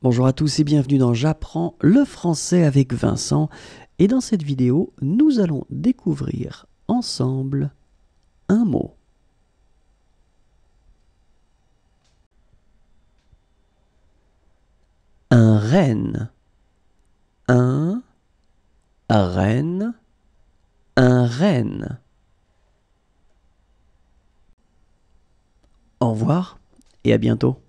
Bonjour à tous et bienvenue dans J'apprends le français avec Vincent. Et dans cette vidéo, nous allons découvrir ensemble un mot. Un renne. Un renne. Un renne. Au revoir et à bientôt.